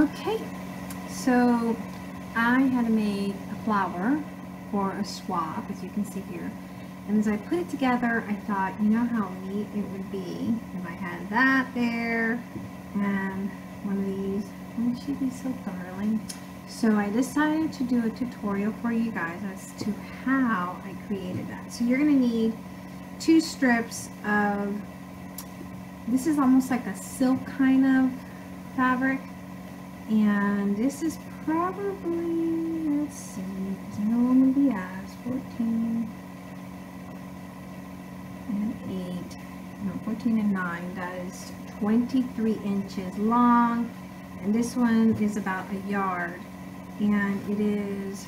Okay, so I had made a flower for a swab, as you can see here. And as I put it together, I thought, you know how neat it would be if I had that there and one of these. Wouldn't she be so darling? So I decided to do a tutorial for you guys as to how I created that. So you're going to need two strips of, this is almost like a silk kind of fabric. And this is probably, let's see, because I know I'm going to be asked, 14 and 8, no, 14 and 9, that is 23 inches long. And this one is about a yard. And it is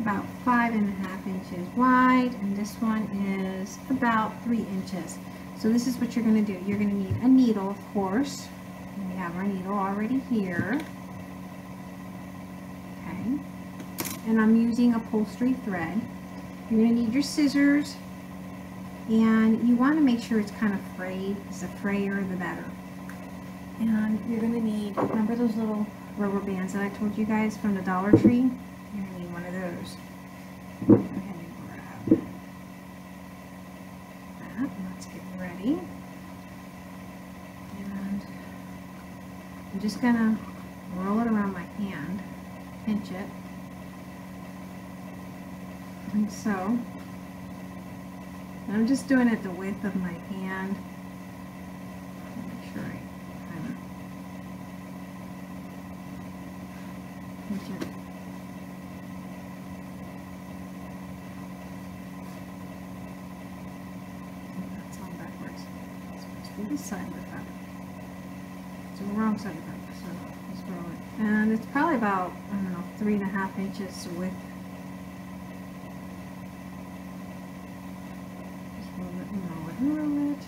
about five and a half inches wide. And this one is about three inches. So this is what you're going to do. You're going to need a needle, of course. We have our needle already here. Okay. And I'm using upholstery thread. You're going to need your scissors. And you want to make sure it's kind of frayed. The frayer, the better. And you're going to need, remember those little rubber bands that I told you guys from the Dollar Tree? You're going to need one of those. Go ahead and grab that. Let's get ready. And I'm just going to roll it around my hand, pinch it. Like so. And I'm just doing it the width of my hand. Make sure I kind of pinch it. That's on backwards. It's supposed to be this side of the fabric. It's the wrong side of the fabric, so let's roll it. And it's probably about, I don't know, three and a half inches width. Just roll it and roll it and roll it.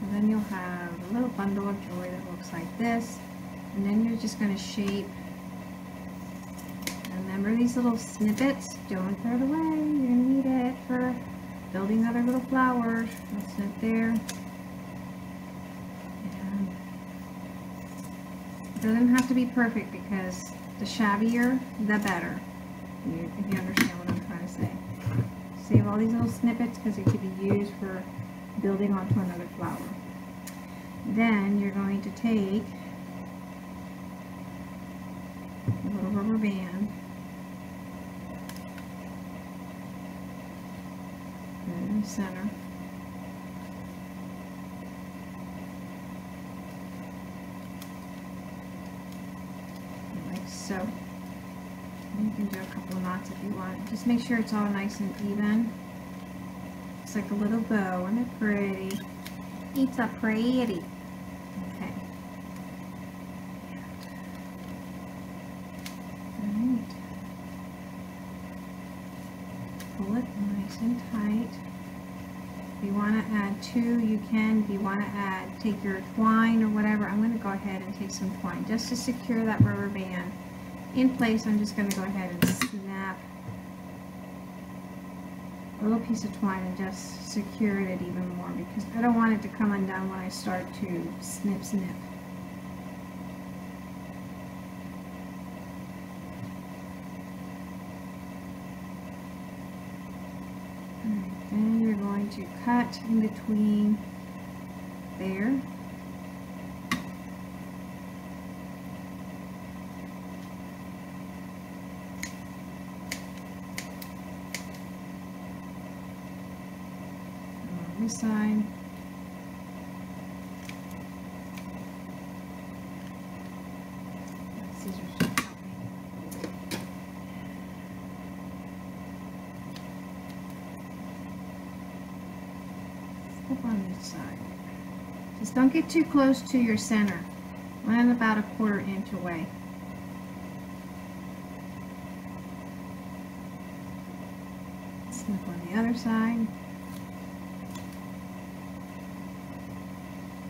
So then you'll have a little bundle of joy that looks like this. And then you're just going to shape. Remember these little snippets? Don't throw it away. You're going to need it for building other little flowers. That's it there. And it doesn't have to be perfect because the shabbier, the better. You, if you understand what I'm trying to say. Save all these little snippets because it could be used for building onto another flower. Then you're going to take a little rubber band in the center. Like so. And you can do a couple of knots if you want. Just make sure it's all nice and even. It's like a little bow. Isn't it pretty? It's a pretty. Okay. Alright. Pull it nice and tight. If you want to add two, you can. If you want to add, take your twine or whatever. I'm going to go ahead and take some twine just to secure that rubber band in place. I'm just going to go ahead and snap a little piece of twine and just secure it even more because I don't want it to come undone when I start to snip snip. Alright, then you're going to cut in between there. on this side. My scissors should help me. Step on each side. Just don't get too close to your center. Land about a quarter inch away. Snip on the other side.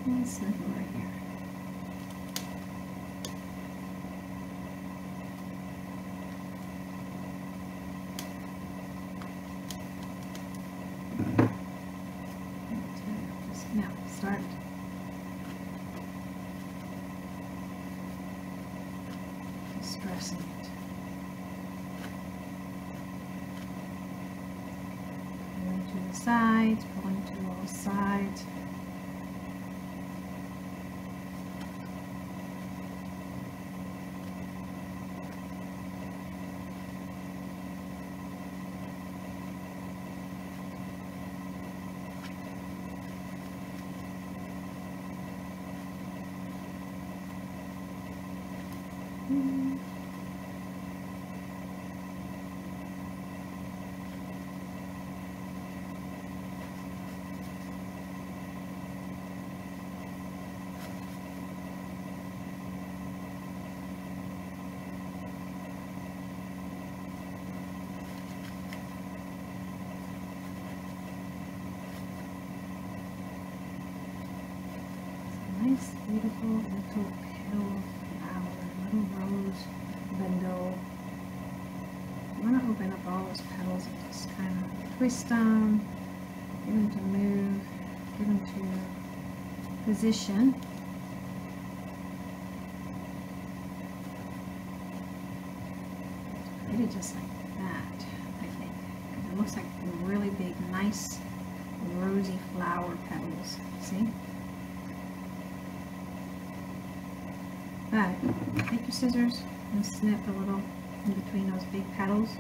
And snip over here. pressing it. Pulling to the pulling to all sides. Nice, beautiful little petal flower, um, little rose bundle. You want to open up all those petals and just kind of twist them, get them to move, get them to position. Pretty just like that, I think. 'Cause It looks like really big, nice, rosy flower petals. See? But take your scissors and snip a little in between those big petals.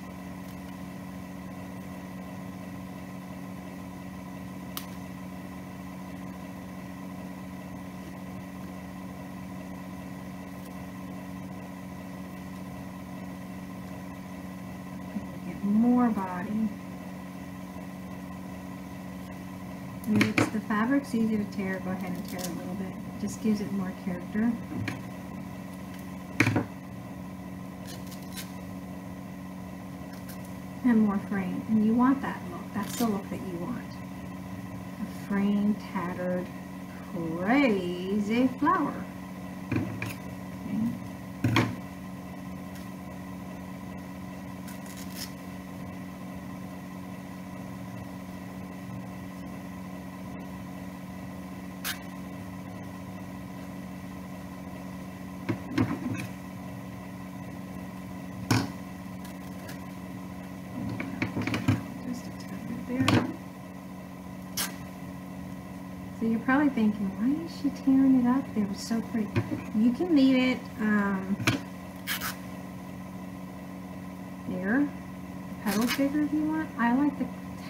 Get more body. If the fabric's easy to tear, go ahead and tear a little bit. Just gives it more character. And more frame. And you want that look. That's the look that you want. A frame, tattered, crazy flower. Okay. Just a tad bit there. So you're probably thinking, why is she tearing it up? They were so pretty. You can leave it um, there, petals bigger if you want. I like the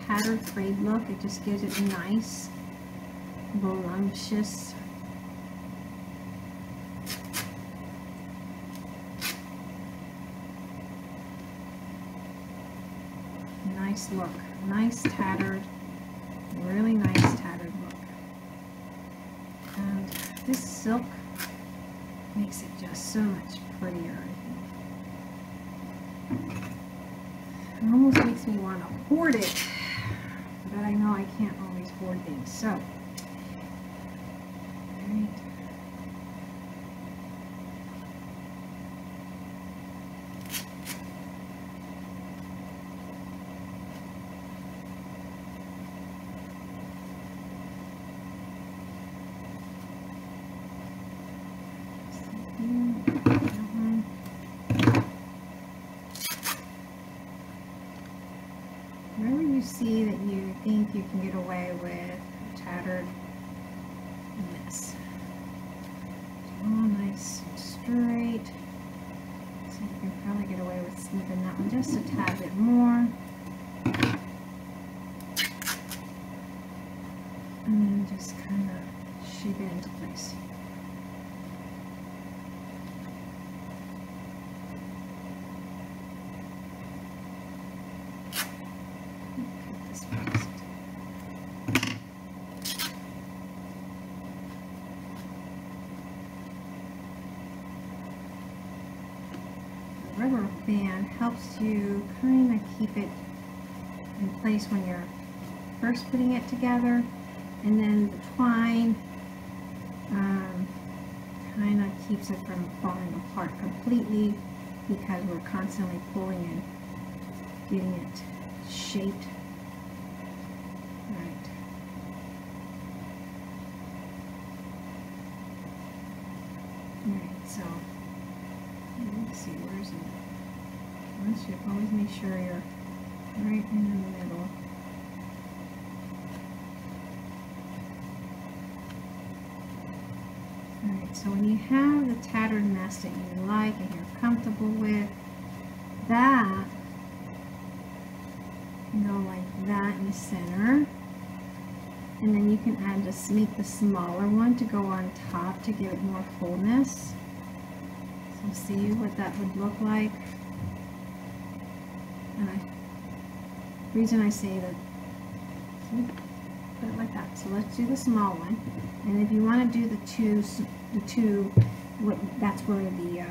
tattered frayed look. It just gives it a nice, voluptuous nice look. Nice tattered, really nice tattered look. And this silk makes it just so much prettier. I think. It almost makes me want to hoard it, but I know I can't always hoard things. So, right. Wherever you see that you can get away with tattered mess. All nice and straight. So you can probably get away with snipping that one just a tad bit more. And then just kind of shape it into place. Cut this first. The rubber band helps you kind of keep it in place when you're first putting it together and then the twine um, kind of keeps it from falling apart completely because we're constantly pulling and getting it shaped right. So let's see, where's it? You always make sure you're right in the middle. Alright, so when you have the tattered mess that you like and you're comfortable with, that go like that in the center. And then you can add just make the smaller one to go on top to give it more fullness. So see what that would look like. And I, reason I say that, put it like that. So let's do the small one. And if you want to do the two, the two, what, that's where the, uh,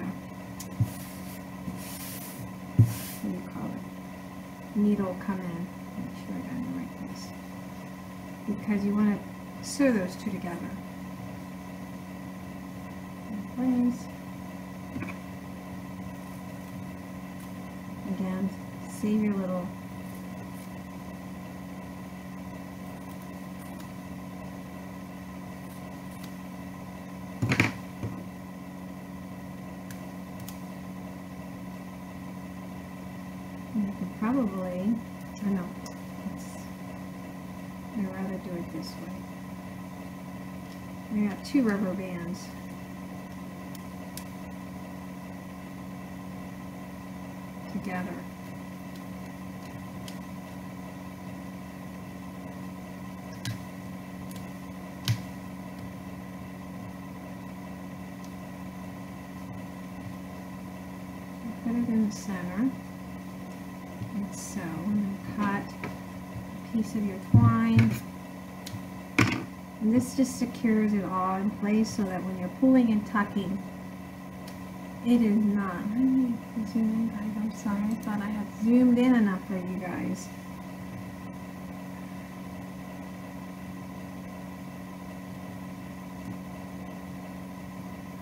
what do you call it? Needle come in. Make sure I got in the right place. Because you want to sew those two together. Place. Again, save your little You could probably, I know, I'd rather do it this way. We got two rubber bands. Together. Put it in the center. And so, and then cut a piece of your twine. And this just secures it all in place so that when you're pulling and tucking, it is not. Let me zoom in, guys. I'm sorry. I thought I had zoomed in enough for you guys.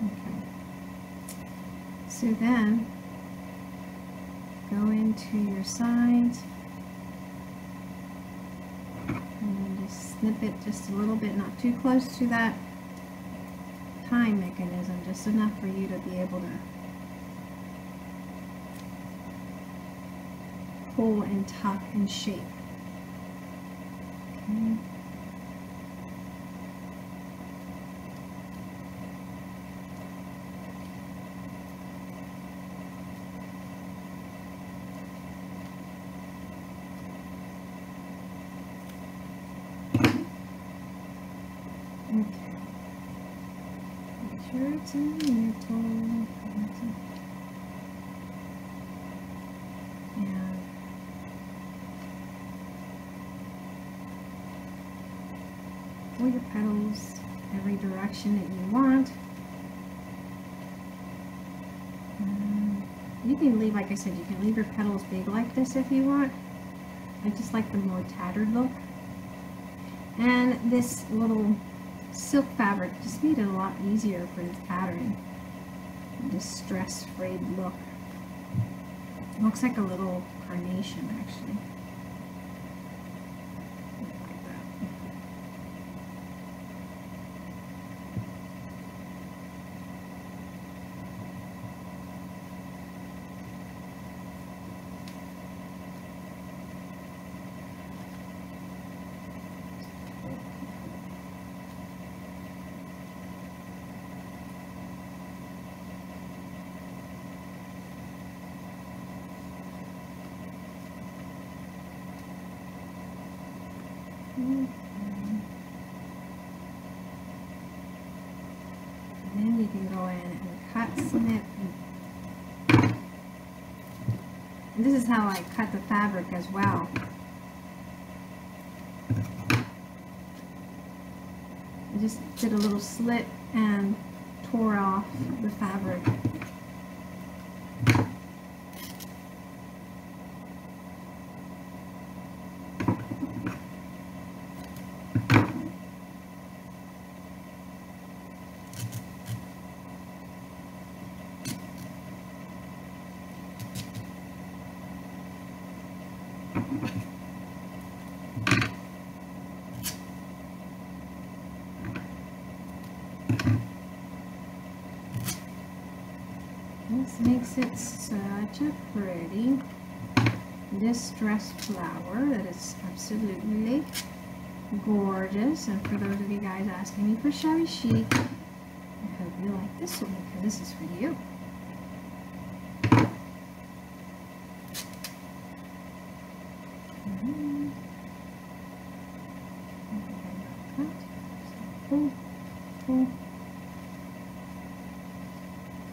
Okay. So then, go into your sides and snip it just a little bit, not too close to that time mechanism, just enough for you to be able to pull and tuck and shape. Okay. Okay. Pull your petals every direction that you want. Um, you can leave, like I said, you can leave your petals big like this if you want. I just like the more tattered look. And this little silk fabric just made it a lot easier for the pattern. This stress-free look. looks like a little carnation actually. Then you can go in and cut, snip, and this is how I cut the fabric as well. I just did a little slit and tore off the fabric. Makes it such a pretty distressed flower that is absolutely gorgeous. And for those of you guys asking me for shabby chic, I hope you like this one because this is for you. Mhm. Pull, pull,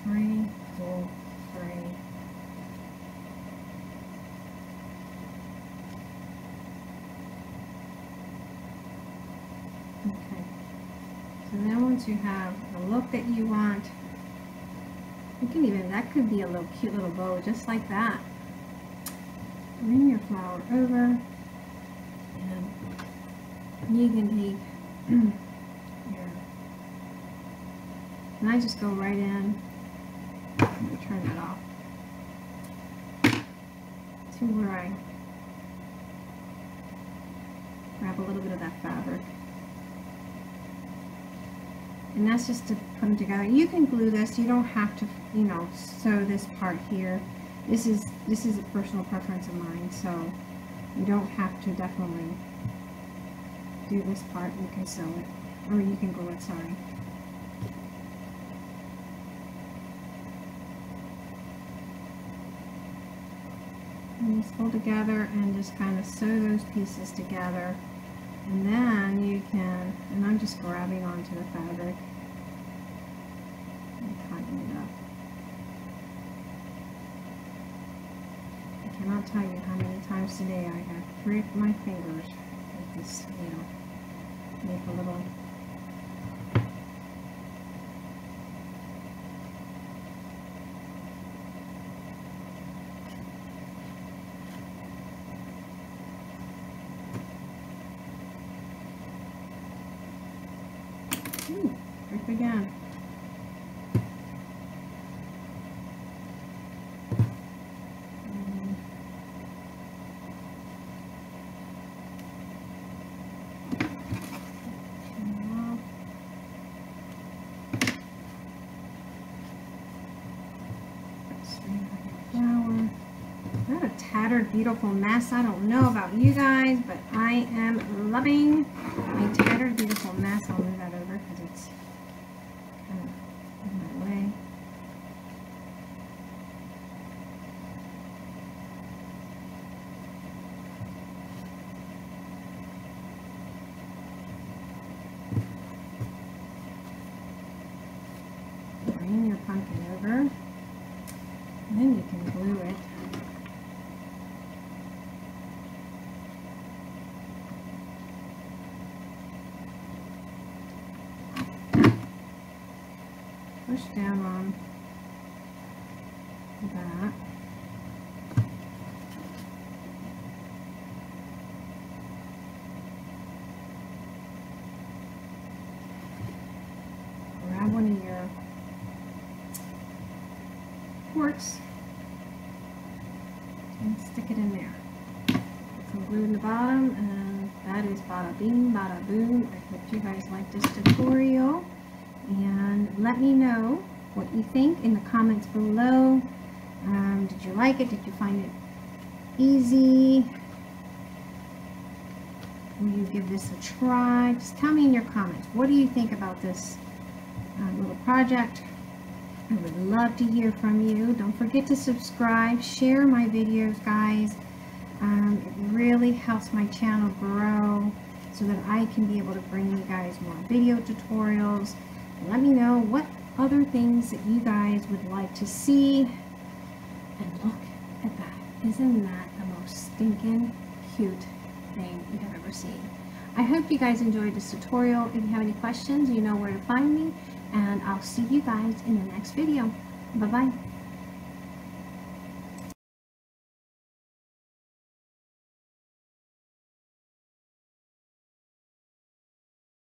three, pull, three. Okay. So you have the look that you want, you can even, that could be a little cute little bow just like that. Bring your flower over and you can take your, and I just go right in, turn that off, to where I grab a little bit of that fabric. And that's just to put them together. You can glue this. You don't have to, you know, sew this part here. This is this is a personal preference of mine, so you don't have to definitely do this part. You can sew it, or you can glue it. Sorry. And just fold together and just kind of sew those pieces together. And then you can, and I'm just grabbing onto the fabric and tighten it up. I cannot tell you how many times today I have pricked my fingers with this needle. Make a little Ooh, prick again. Mm. Turn off. Straighten out your flower. What a tattered, beautiful mess. I don't know about you guys, but I am loving my tattered, beautiful mess. I'll move that over because it's kind of in my way. Bring your pumpkin over. And then you can glue it. Push down on that. Grab one of your quartz and stick it in there. Put some glue in the bottom and that is bada bing, bada boom. I hope you guys like this tutorial and let me know what you think in the comments below. Um, did you like it? Did you find it easy? Will you give this a try? Just tell me in your comments. What do you think about this uh, little project? I would love to hear from you. Don't forget to subscribe, share my videos, guys. Um, it really helps my channel grow so that I can be able to bring you guys more video tutorials. Let me know what other things that you guys would like to see. And look at that. Isn't that the most stinking cute thing you have ever seen? I hope you guys enjoyed this tutorial. If you have any questions, you know where to find me and I'll see you guys in the next video. Bye-bye.